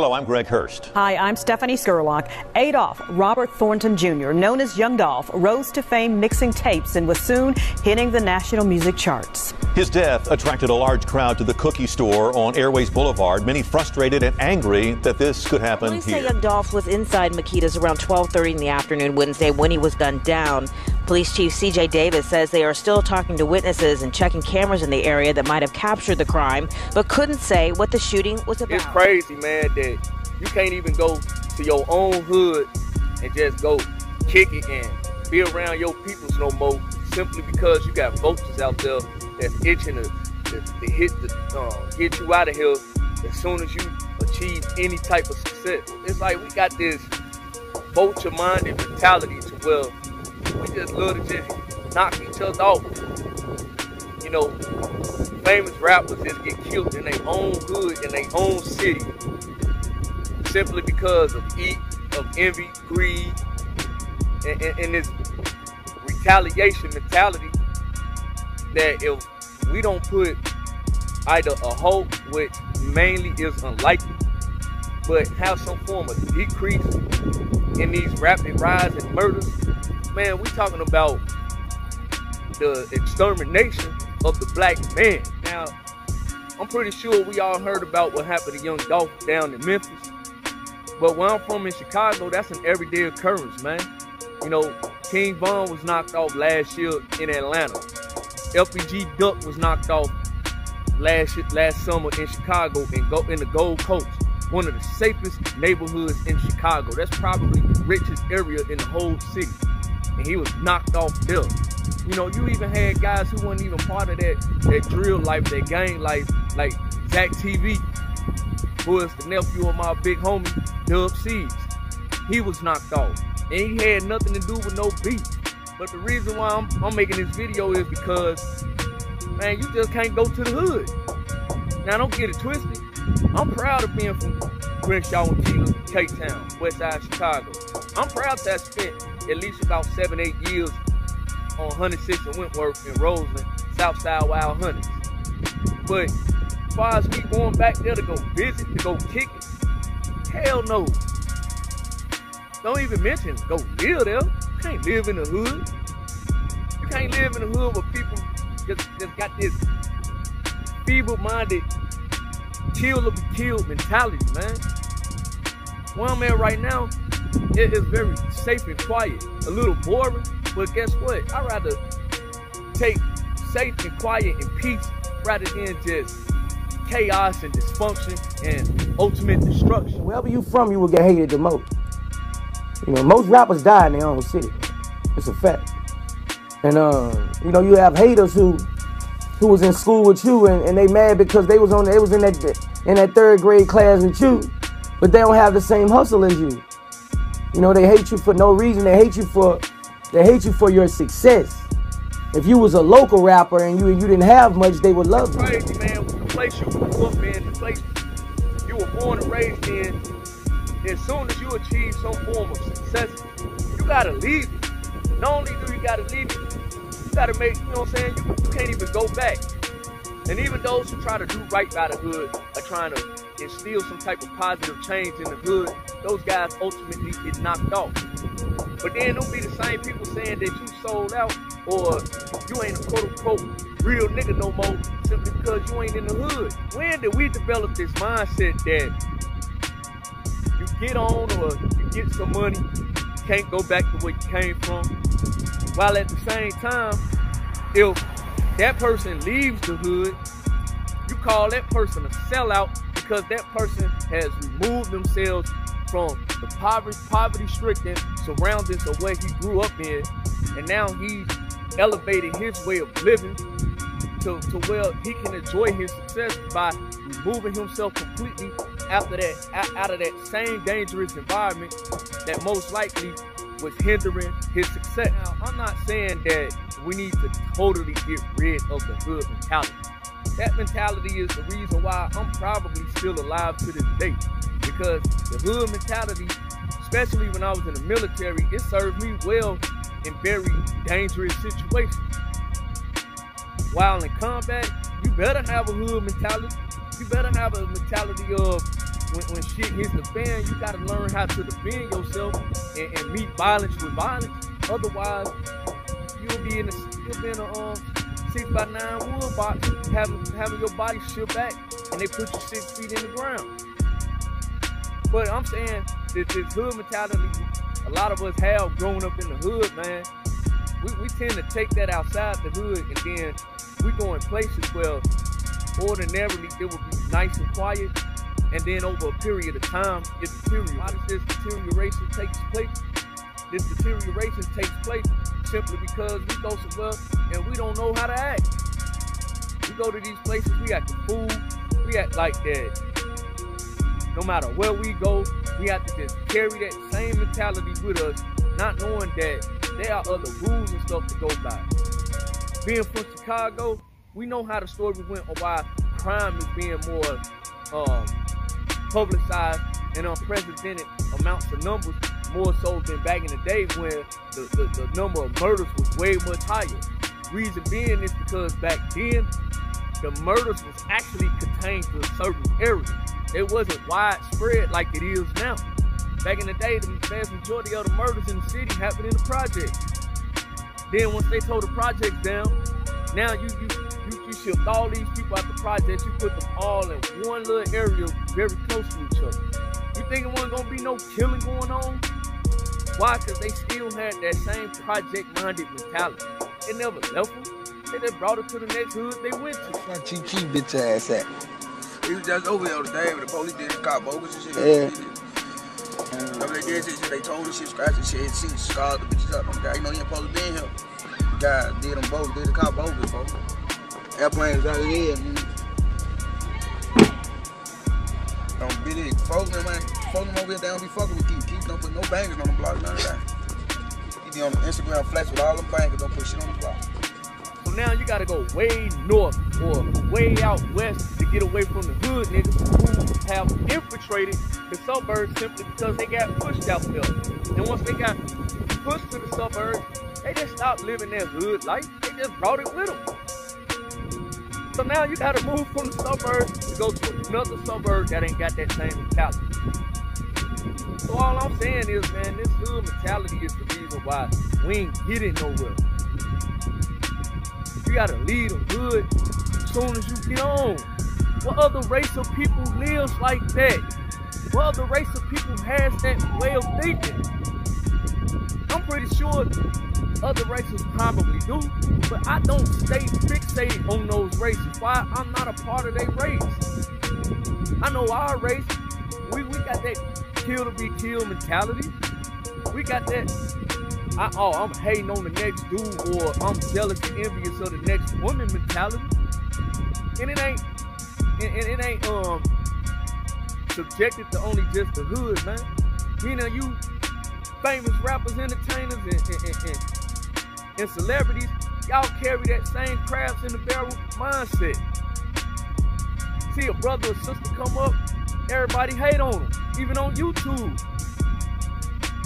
Hello, I'm Greg Hurst. Hi, I'm Stephanie Scurlock. Adolph Robert Thornton Jr., known as Young Dolph, rose to fame mixing tapes and was soon hitting the national music charts. His death attracted a large crowd to the cookie store on Airways Boulevard, many frustrated and angry that this could happen Police here. say Young Dolph was inside Makeda's around 12:30 in the afternoon Wednesday when he was gunned down. Police Chief C.J. Davis says they are still talking to witnesses and checking cameras in the area that might have captured the crime, but couldn't say what the shooting was about. It's crazy, man, that you can't even go to your own hood and just go kick it and be around your peoples no more simply because you got vultures out there that's itching to, to, to hit the uh, get you out of here as soon as you achieve any type of success. It's like we got this vulture-minded mentality to where we just love to just knock each other off. You know, famous rappers just get killed in their own hood, in their own city, simply because of eat, of envy, greed, and, and, and this retaliation mentality that if we don't put either a hope, which mainly is unlikely, but have some form of decrease in these rapid rise in murders, man, we talking about the extermination of the black man. Now, I'm pretty sure we all heard about what happened to young Dolph down in Memphis. But where I'm from in Chicago, that's an everyday occurrence, man. You know, King Von was knocked off last year in Atlanta. FBG Duck was knocked off last last summer in Chicago and go in the Gold Coast, one of the safest neighborhoods in Chicago. That's probably the richest area in the whole city. And he was knocked off there. You know, you even had guys who weren't even part of that that drill life, that gang life, like Zack TV, who is the nephew of my big homie, Dub Seeds. He was knocked off. And he had nothing to do with no beef. But the reason why I'm, I'm making this video is because, man, you just can't go to the hood. Now, don't get it twisted. I'm proud of being from Crenshaw Keeler, K-Town, West Side Chicago. I'm proud to have spent at least about seven, eight years on 106 and Wentworth and Roseland, Southside Wild Hundreds. But as far as me going back there to go visit, to go kick it, hell no. Don't even mention go live there. You can't live in the hood. You can't live in the hood where people just, just got this feeble-minded kill or be killed mentality, man. Where I'm at right now, it is very safe and quiet. A little boring, but guess what? I'd rather take safe and quiet and peace rather than just chaos and dysfunction and ultimate destruction. Wherever you from, you will get hated the most. You know, most rappers die in their own city. It's a fact. And uh, you know, you have haters who who was in school with you and, and they mad because they was on they was in that in that third grade class with you, but they don't have the same hustle as you. You know, they hate you for no reason. They hate you for they hate you for your success. If you was a local rapper and you you didn't have much, they would love you. Crazy man, the place you grew up in, the place you were born and raised in, as soon as you achieve some form of success, you gotta leave it. Not only do you gotta leave it, you gotta make, you know what I'm saying, you, you can't even go back. And even those who try to do right by the hood are trying to instill some type of positive change in the hood, those guys ultimately get knocked off. But then don't be the same people saying that you sold out or you ain't a quote unquote real nigga no more simply because you ain't in the hood. When did we develop this mindset that you get on or you get some money, can't go back to where you came from? While at the same time, if that person leaves the hood, you call that person a sellout because that person has removed themselves from the poverty poverty stricken surroundings of where he grew up in. And now he's elevating his way of living to, to where he can enjoy his success by removing himself completely after that out of that same dangerous environment that most likely was hindering his success. Now, I'm not saying that we need to totally get rid of the hood mentality. That mentality is the reason why I'm probably still alive to this day. Because the hood mentality, especially when I was in the military, it served me well in very dangerous situations. While in combat, you better have a hood mentality. You better have a mentality of when, when shit hits the fan, you gotta learn how to defend yourself and, and meet violence with violence. Otherwise, you'll be in a you'll be in a um six by nine wood box having having your body shipped back and they put you six feet in the ground. But I'm saying that this hood mentality a lot of us have grown up in the hood, man. We, we tend to take that outside the hood and then we go in places where ordinarily it would be nice and quiet and then over a period of time it deteriorates. Why does this deterioration take place? This deterioration takes place simply because we go somewhere and we don't know how to act. We go to these places, we act the fool, we act like that. No matter where we go, we have to just carry that same mentality with us, not knowing that there are other rules and stuff to go by. Being from Chicago, we know how the story went on why crime is being more um, publicized and unprecedented amounts of numbers, more so than back in the day when the, the, the number of murders was way much higher. Reason being is because back then, the murders was actually contained to a certain area. It wasn't widespread like it is now. Back in the day, the vast majority of the murders in the city happened in the project. Then once they tore the projects down, now you you shipped all these people out the project. you put them all in one little area very close to each other. You think it wasn't gonna be no killing going on? Why? Because they still had that same project-minded mentality. It never left them. They just brought it to the next hood they went to. My TT bitch ass at. He was just over there day when the police did the cop bogus and shit. Yeah. Whenever they did shit, they told the shit, scratched the shit, see, scarred the bitches up. Them guy, you know, he ain't supposed to be in here. Guy did them both, did the cop bogus, bro. Airplanes out here, man. Don't be it. Folks, man. Folks, over here, they don't be fucking with Keith. Keith don't put no bangers on the block, none of that. He be on Instagram flex with all them bangers, don't put shit on the block. So now you gotta go way north or way out west to get away from the hood niggas who have infiltrated the suburbs simply because they got pushed out there. And once they got pushed to the suburbs, they just stopped living their hood life. They just brought it with them. So now you gotta move from the suburbs to go to another suburb that ain't got that same mentality. So all I'm saying is, man, this hood mentality is the reason why we ain't getting nowhere. You gotta leave the hood as soon as you get on. What other race of people lives like that? What other race of people has that way of thinking? I'm pretty sure other races probably do, but I don't stay fixated on those races. Why? I'm not a part of their race. I know our race, we, we got that kill to be killed mentality. We got that I, oh, I'm hating on the next dude or I'm jealous and envious of the next woman mentality. And it ain't, and, and it ain't um subjected to only just the hood, man. You know, you famous rappers, entertainers, and, and, and, and, and celebrities, y'all carry that same crabs in the barrel mindset. See a brother or sister come up, everybody hate on them, even on YouTube.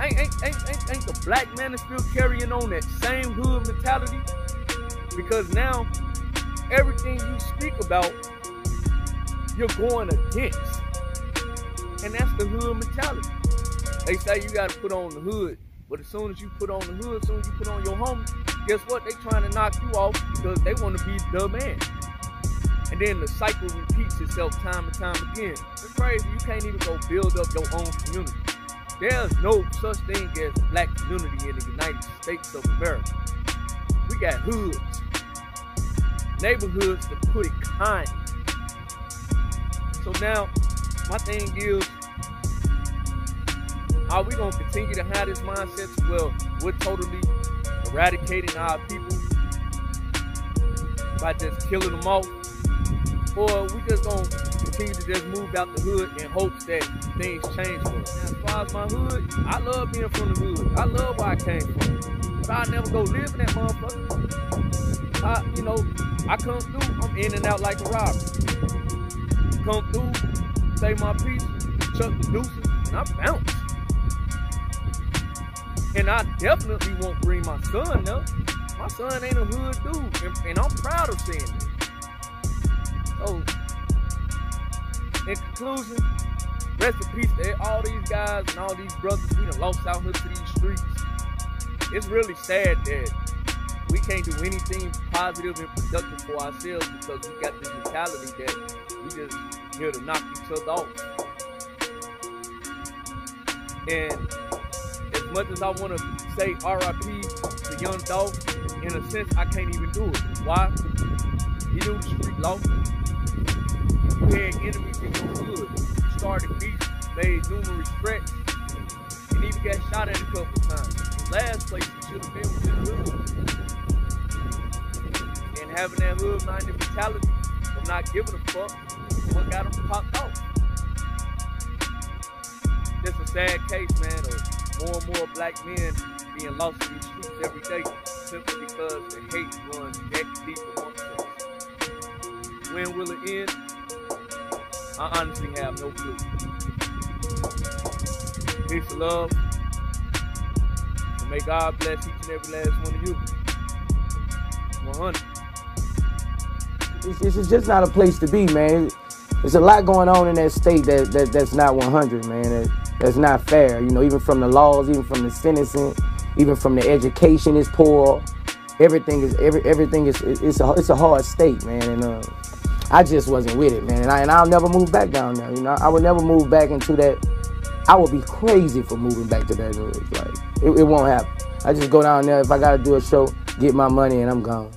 Ain't, ain't, ain't, ain't, ain't the black man is still carrying on that same hood mentality? Because now, everything you speak about, you're going against. And that's the hood mentality. They say you gotta put on the hood, but as soon as you put on the hood, as soon as you put on your homie, guess what? They trying to knock you off because they want to be the man. And then the cycle repeats itself time and time again. It's crazy. You can't even go build up your own community. There's no such thing as a black community in the United States of America. We got hoods, neighborhoods to put it kind. So now, my thing is, are we gonna continue to have this mindset? Well, we're totally eradicating our people by just killing them off, or we just gonna continue to just move out the hood in hopes that things change for us. As far as my hood, I love being from the hood. I love where I came from. But I never go live in that motherfucker. I, you know, I come through, I'm in and out like a robber. Come through, say my piece, chuck the deuces, and I bounce. And I definitely won't bring my son up. My son ain't a hood dude, and, and I'm proud of saying it. So, in conclusion, rest in peace to all these guys and all these brothers we done lost out here to these streets. It's really sad that we can't do anything positive and productive for ourselves because we got this mentality that we just here to knock each other off. And much as I want to say RIP to Young Dolph, in a sense, I can't even do it. Why? He knew the street law. You had enemies in your hood. You started beef, made numerous threats, and even got shot at a couple times. Last place he should have been was in the hood. And having that hood-minded mentality of not giving a fuck, what got him popped off. It's a sad case, man, more and more black men being lost in these streets every day simply because the hate runs neck deep amongst us. When will it end? I honestly have no clue. Peace and love. And may God bless each and every last one of you. 100. It's, it's just not a place to be, man. There's a lot going on in that state that, that that's not 100, man. That, that's not fair. You know, even from the laws, even from the sentencing, even from the education is poor. Everything is every everything is it's a it's a hard state, man. And uh, I just wasn't with it, man. And I and I'll never move back down there. You know, I would never move back into that. I would be crazy for moving back to that. Like it, it won't happen. I just go down there if I gotta do a show, get my money, and I'm gone.